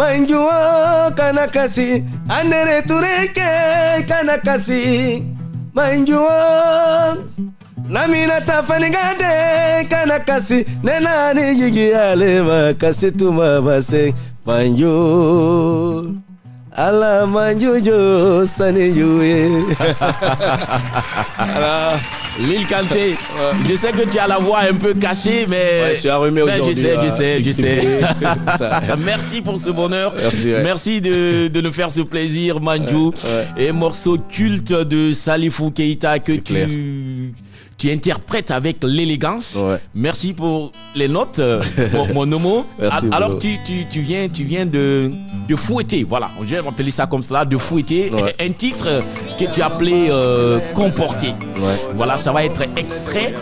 manjuwa kana kasi andere tureke kana kasi manjuwa namina tafanigade kana kasi nenani jigi alema kasi tuma base manju ala manjujo sani juye Lil Kanté, je sais que tu as la voix un peu cachée, mais. Ouais, je suis arrumé Ben, Je aujourd'hui, sais, je sais, je sais. Merci pour ce bonheur. Merci, ouais. Merci de, de nous faire ce plaisir, Manju. Ouais, Et morceau culte de Salifou Keita que clair. Tu, interprètes avec l'élégance. Ouais. Merci pour les notes, euh, mon, homo. Merci, Alors tu, tu, tu viens, tu viens de, de fouetter, voilà, on vient appeler ça comme cela, de fouetter Ouais. un titre que tu as appelé euh, Comporter. Ouais. Voilà, ça va être extrait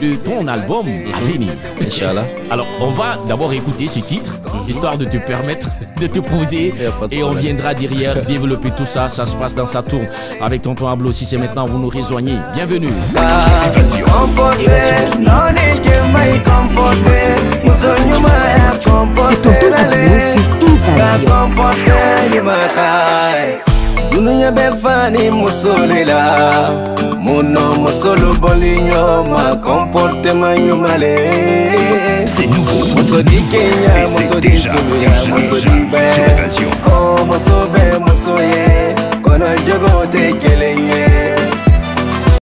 de ton album à venir. Inch'Allah. Alors, on va d'abord écouter ce titre, histoire de te permettre de te poser. Et on viendra derrière développer tout ça. Ça se passe dans sa tour avec Tonton Ablo. Si c'est maintenant, vous nous rejoignez. Bienvenue. C'est Tonton mono mosolo bolingo makomportema yo male mosodi kenya mosodi soya mosodi be o mosobe mosoye kono jogo tekelenge